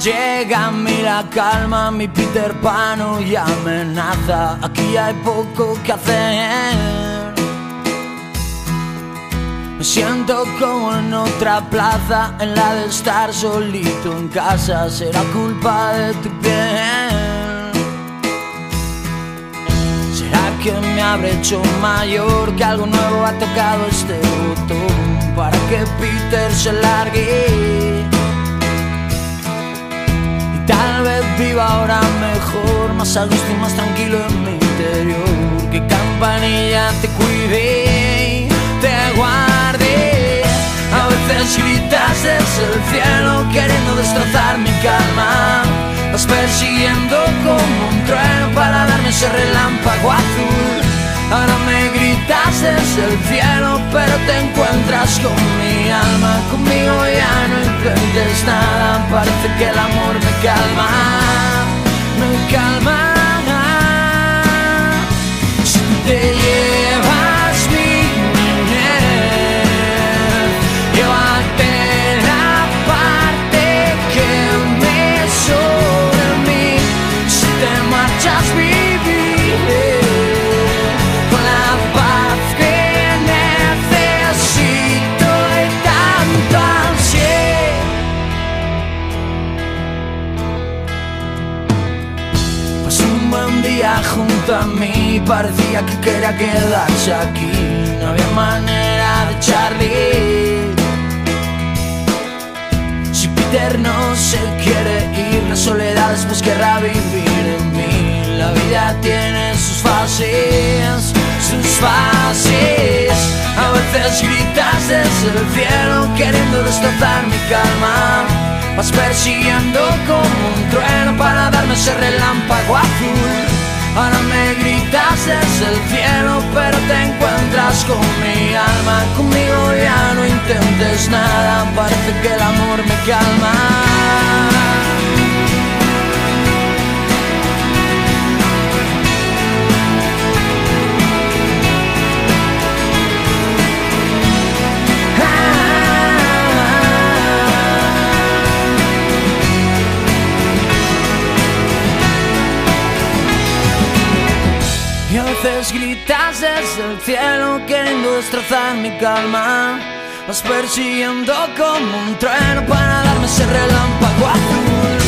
Llega a la calma, mi Peter Pan y amenaza. Aquí hay poco que hacer. Me siento como en otra plaza, en la de estar solito en casa. Será culpa de tu piel. Será que me habré hecho mayor, que algo nuevo ha tocado este botón para que Peter se largue. Tal vez viva ahora mejor, más a gusto y más tranquilo en mi interior. Que campanilla te cuide, te guarde. A veces gritas desde el cielo queriendo destrozar mi calma. Vas persiguiendo como un trueno para darme ese relámpago azul. Ahora me gritas desde el cielo, pero te encuentras con mi alma. Conmigo ya no intentes nada, parece que el amor me calma, me calma. Si a mí, parecía que quería quedarse aquí. No había manera de echarle. Si Peter no se quiere ir, la soledad después querrá vivir en mí. La vida tiene sus fases, sus fases. A veces gritas desde el cielo queriendo destrozar mi calma. Vas persiguiendo como un trueno para darme ese relámpago azul. Ahora me gritas desde el cielo, pero te encuentras con mi alma. Conmigo ya no intentes nada, parece que el amor me calma. Gritas desde el cielo queriendo destrozar mi calma. Vas persiguiendo como un trueno para darme ese relámpago azul.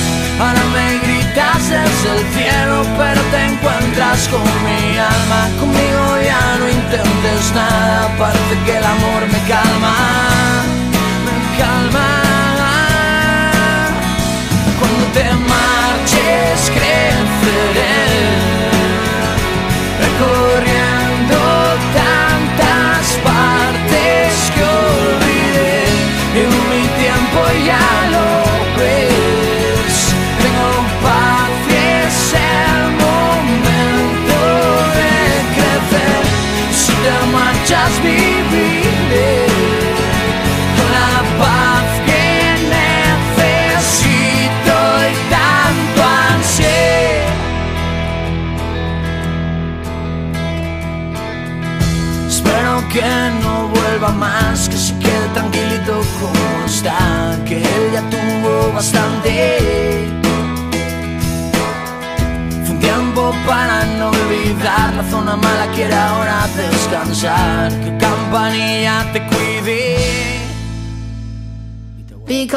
Ahora me gritas desde el cielo, pero te encuentras con mi alma. Conmigo ya no intentes nada, parece que el amor me calma, me calma. Cuando te marches recorriendo tantas partes que olvidé. Y mi tiempo ya lo ves. Tengo paz y es el momento de crecer. Si te marchas viviré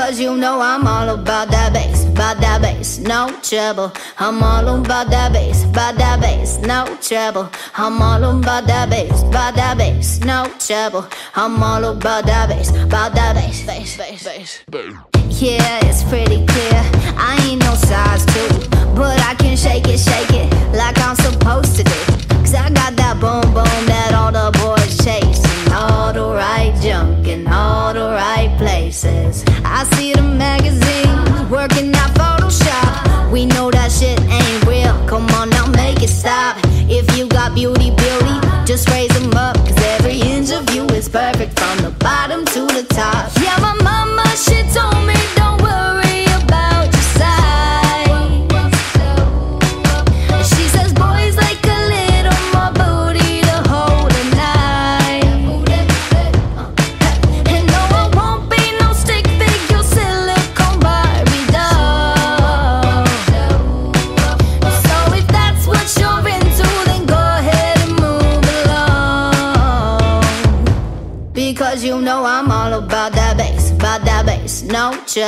Because you know I'm all about that bass, about that bass, no treble. I'm all about that bass, about that bass, no treble. I'm all about that bass, about that bass, no treble. I'm all about that bass, about that bass, bass, bass, bass. Yeah, it's pretty clear. I ain't no size two, but I can shake it, shake it like I'm supposed to do. Cause I got that boom boom places. I see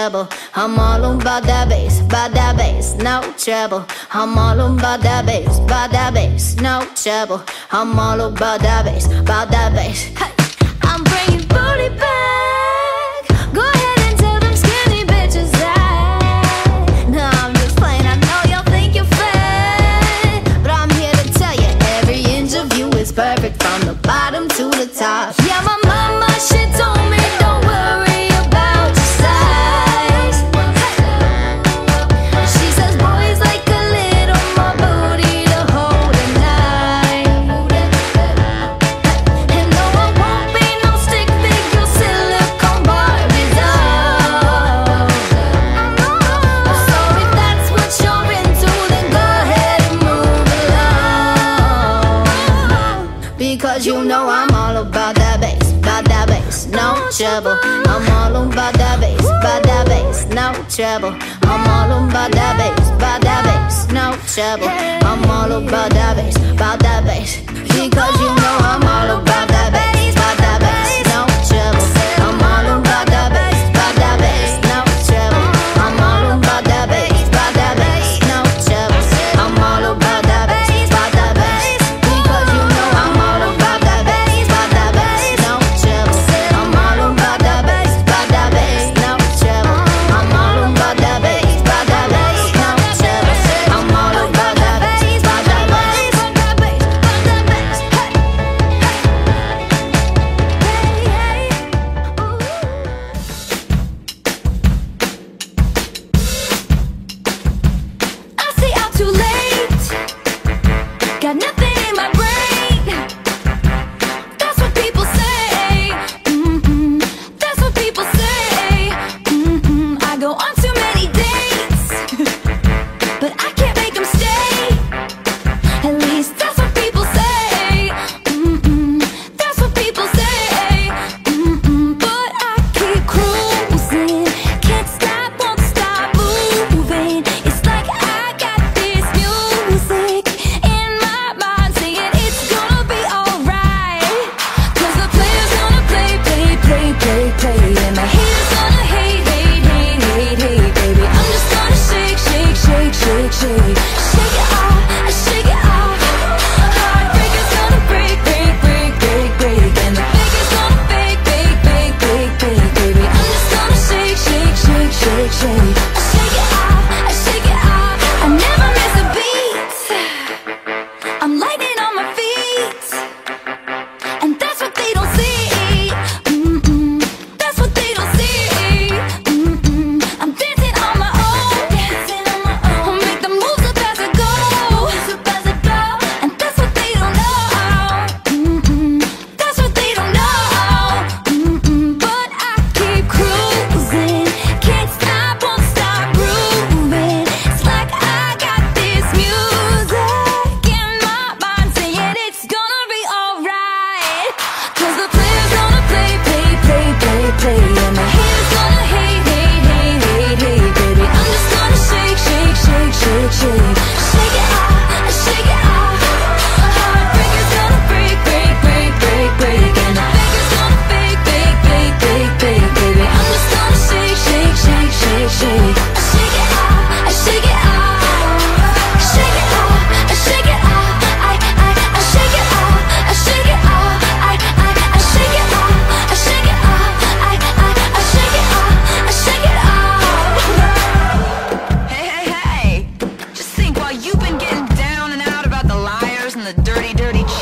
treble. I'm all about that bass, by that bass, no treble. I'm all about that bass, by that bass, no treble. I'm all about that bass, by that bass. treble. I'm all on by that bass, by that bass, no treble. I'm all on by that bass, by that bass, no treble. I'm all on by that bass.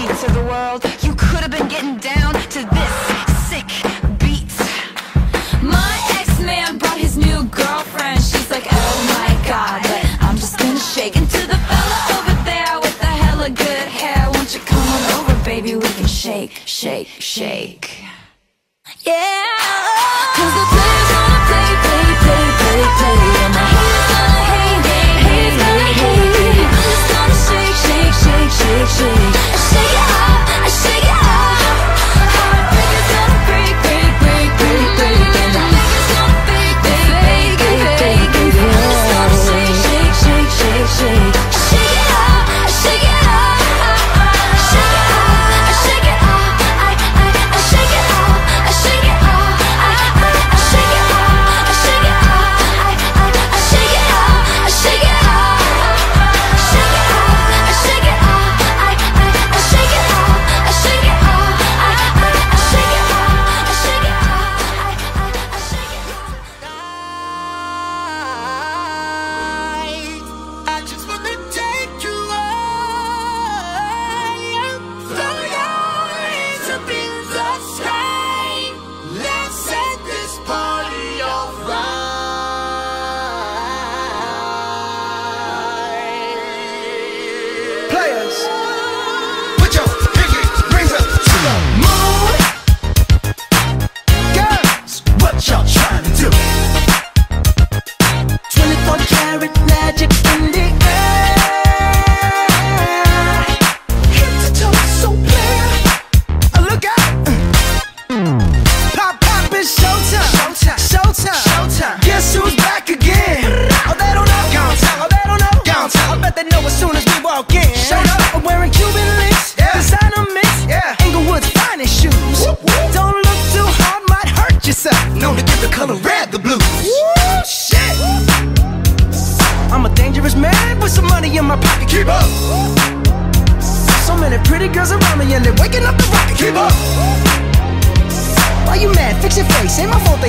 sheets of the world. You could have been getting down to this sick beat. My ex-man brought his new girlfriend. She's like, oh my god, but I'm just gonna shake into the fella over there with the hella good hair. Won't you come on over, baby? We can shake, shake, shake. Yeah. Cause the players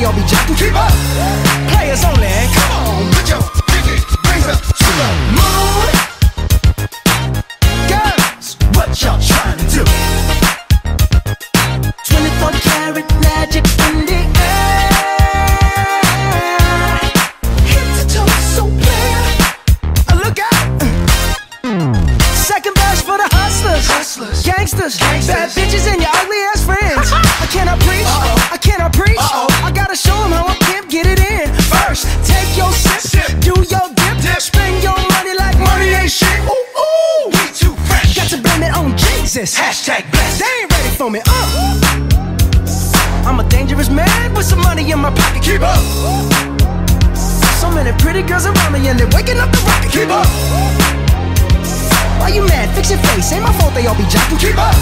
All be it on Jesus. Hashtag blessed. They ain't ready for me. Uh. I'm a dangerous man with some money in my pocket. Keep up. So many pretty girls around me and they're waking up the rocket. Keep up. Why you mad? Fix your face. Ain't my fault they all be jocking. Keep up.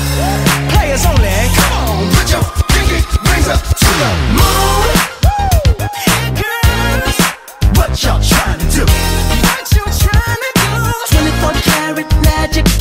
Players only. Come on, put your pinky rings up to the moon. Girls, what y'all trying to do? What you trying to do? 24 karat magic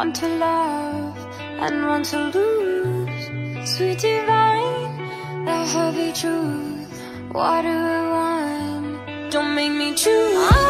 One to love and one to lose. Sweet divine, the heavy truth. Water or wine, don't make me choose.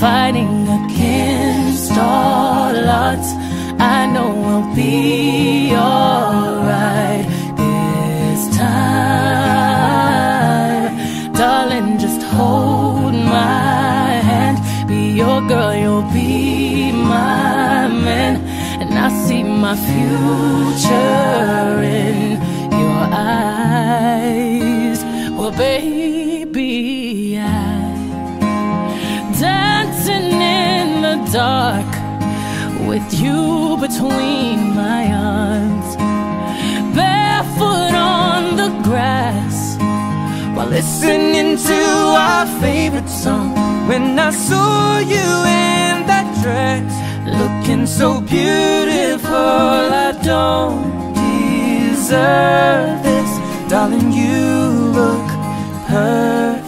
fighting against all odds. I know I'll be alright this time, darling. Just hold my hand, be your girl, you'll be my man, and I see my future in your eyes. Well, baby. Dark with you between my arms, barefoot on the grass while listening to our favorite song. When I saw you in that dress, looking so beautiful, I don't deserve this, darling. You look perfect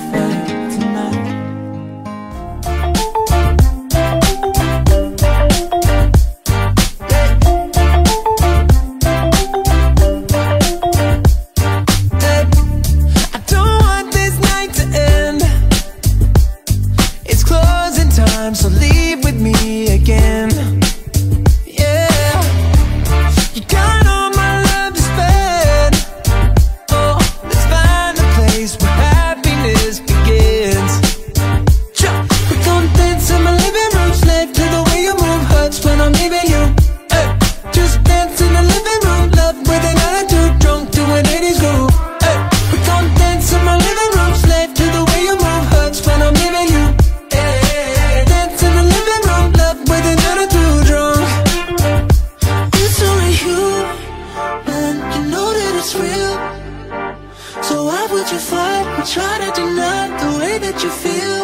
what you fight, and try to deny the way that you feel.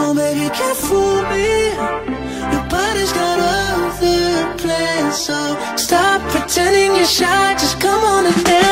Oh baby, you can't fool me. Your body's got other plans So stop pretending you're shy. Just come on and dance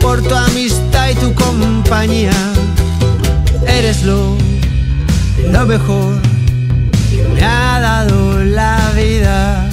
por tu amistad y tu compañía. Eres lo, lo mejor que me ha dado la vida.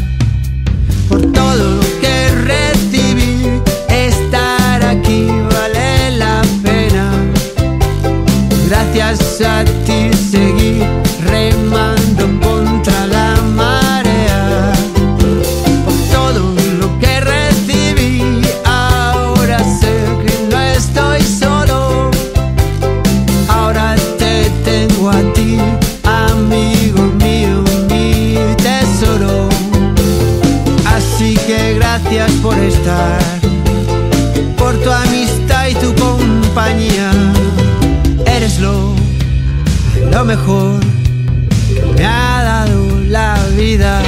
mejor me ha dado la vida.